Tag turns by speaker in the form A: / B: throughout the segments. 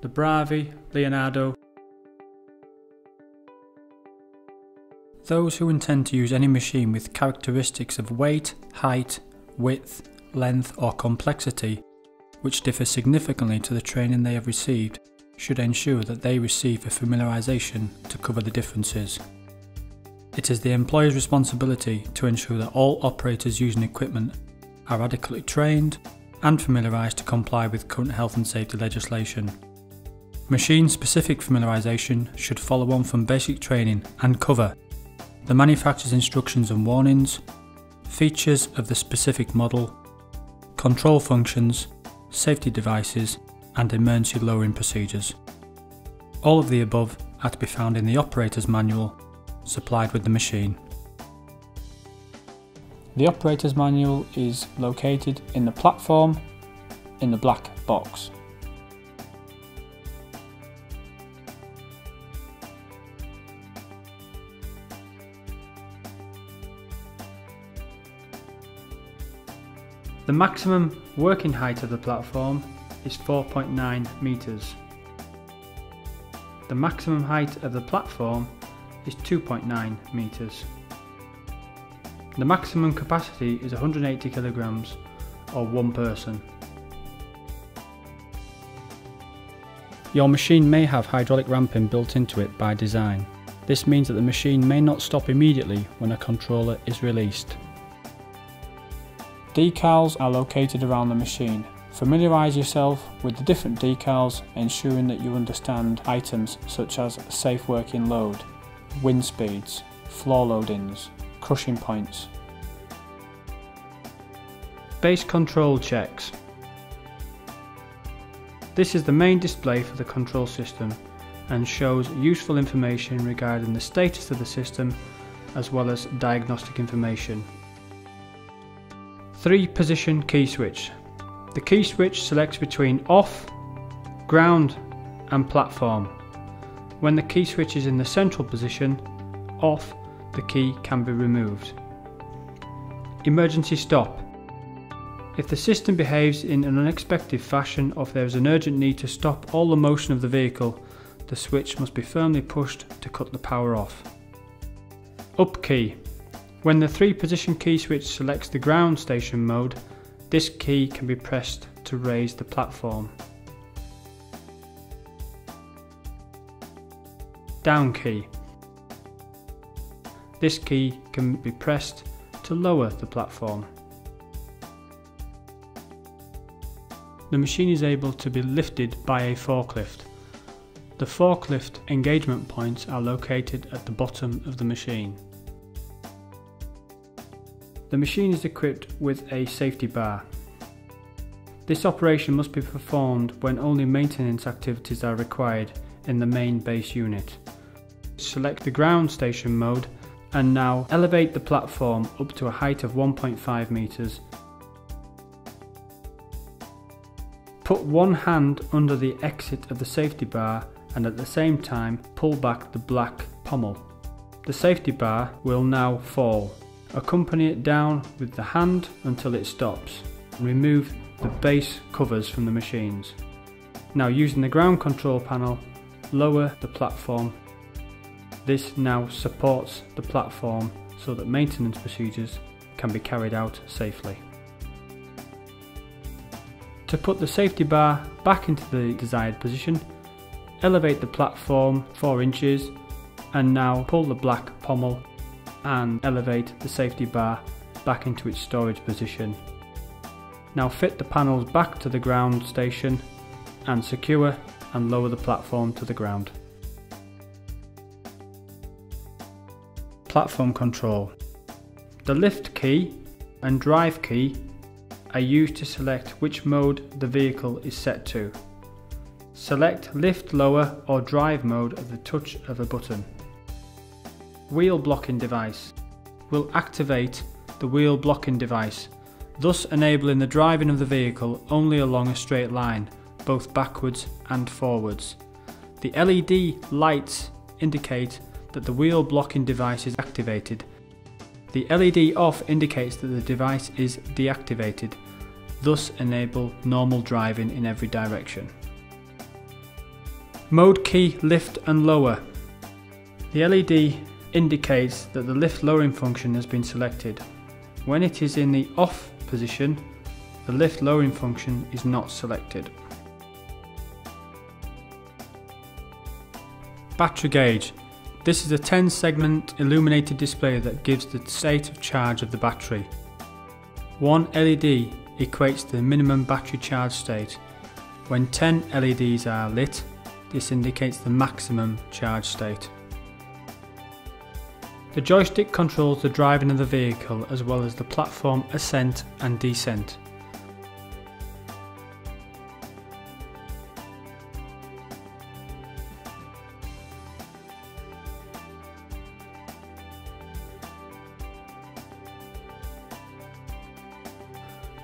A: the Bravi, Leonardo. Those who intend to use any machine with characteristics of weight, height, width, length or complexity which differ significantly to the training they have received should ensure that they receive a familiarisation to cover the differences. It is the employer's responsibility to ensure that all operators using equipment are adequately trained and familiarised to comply with current health and safety legislation. Machine specific familiarisation should follow on from basic training and cover the manufacturer's instructions and warnings, features of the specific model, control functions, safety devices and emergency lowering procedures. All of the above are to be found in the operator's manual supplied with the machine. The operator's manual is located in the platform in the black box. The maximum working height of the platform is 4.9 metres. The maximum height of the platform is 2.9 metres. The maximum capacity is 180 kilograms or one person. Your machine may have hydraulic ramping built into it by design. This means that the machine may not stop immediately when a controller is released. Decals are located around the machine. Familiarise yourself with the different decals, ensuring that you understand items such as safe working load, wind speeds, floor loadings, crushing points. Base control checks. This is the main display for the control system and shows useful information regarding the status of the system as well as diagnostic information. 3 position key switch. The key switch selects between off, ground and platform. When the key switch is in the central position, off, the key can be removed. Emergency stop. If the system behaves in an unexpected fashion or if there is an urgent need to stop all the motion of the vehicle, the switch must be firmly pushed to cut the power off. Up key. When the 3 position key switch selects the ground station mode, this key can be pressed to raise the platform. Down key. This key can be pressed to lower the platform. The machine is able to be lifted by a forklift. The forklift engagement points are located at the bottom of the machine. The machine is equipped with a safety bar. This operation must be performed when only maintenance activities are required in the main base unit. Select the ground station mode and now elevate the platform up to a height of 1.5 metres. Put one hand under the exit of the safety bar and at the same time pull back the black pommel. The safety bar will now fall. Accompany it down with the hand until it stops. Remove the base covers from the machines. Now using the ground control panel, lower the platform. This now supports the platform so that maintenance procedures can be carried out safely. To put the safety bar back into the desired position, elevate the platform 4 inches and now pull the black pommel and elevate the safety bar back into its storage position. Now fit the panels back to the ground station and secure and lower the platform to the ground. Platform control. The lift key and drive key are used to select which mode the vehicle is set to. Select lift lower or drive mode at the touch of a button. Wheel blocking device will activate the wheel blocking device, thus enabling the driving of the vehicle only along a straight line, both backwards and forwards. The LED lights indicate that the wheel blocking device is activated. The LED off indicates that the device is deactivated, thus enable normal driving in every direction. Mode key lift and lower. The LED indicates that the lift lowering function has been selected. When it is in the off position, the lift lowering function is not selected. Battery gauge. This is a 10 segment illuminated display that gives the state of charge of the battery. One LED equates to the minimum battery charge state. When 10 LEDs are lit, this indicates the maximum charge state. The joystick controls the driving of the vehicle as well as the platform ascent and descent.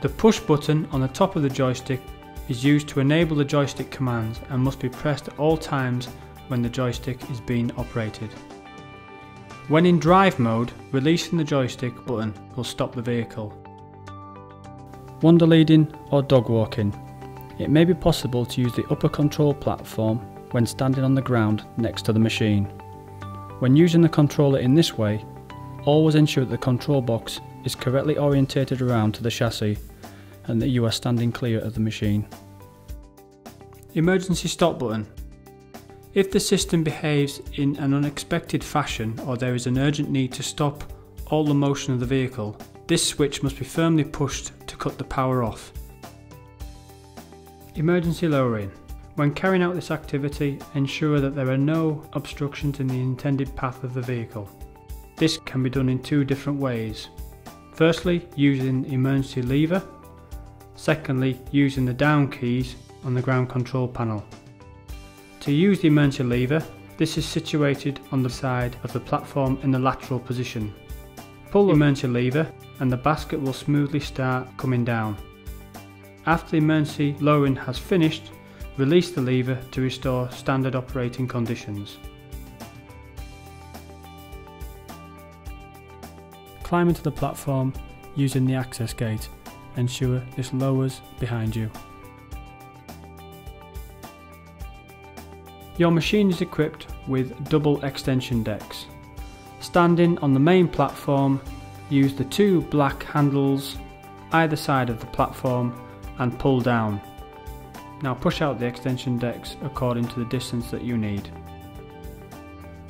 A: The push button on the top of the joystick is used to enable the joystick commands and must be pressed at all times when the joystick is being operated. When in drive mode, releasing the joystick button will stop the vehicle. Wander leading or dog walking. It may be possible to use the upper control platform when standing on the ground next to the machine. When using the controller in this way, always ensure that the control box is correctly orientated around to the chassis and that you are standing clear of the machine. Emergency stop button. If the system behaves in an unexpected fashion or there is an urgent need to stop all the motion of the vehicle, this switch must be firmly pushed to cut the power off. Emergency lowering. When carrying out this activity, ensure that there are no obstructions in the intended path of the vehicle. This can be done in two different ways. Firstly, using the emergency lever Secondly, using the down keys on the ground control panel. To use the emergency lever, this is situated on the side of the platform in the lateral position. Pull the hmm. emergency lever and the basket will smoothly start coming down. After the emergency lowering has finished, release the lever to restore standard operating conditions. Climb into the platform using the access gate ensure this lowers behind you. Your machine is equipped with double extension decks. Standing on the main platform, use the two black handles either side of the platform and pull down. Now push out the extension decks according to the distance that you need.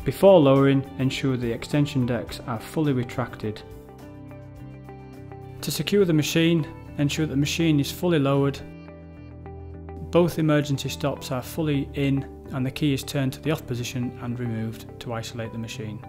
A: Before lowering, ensure the extension decks are fully retracted to secure the machine, ensure that the machine is fully lowered, both emergency stops are fully in and the key is turned to the off position and removed to isolate the machine.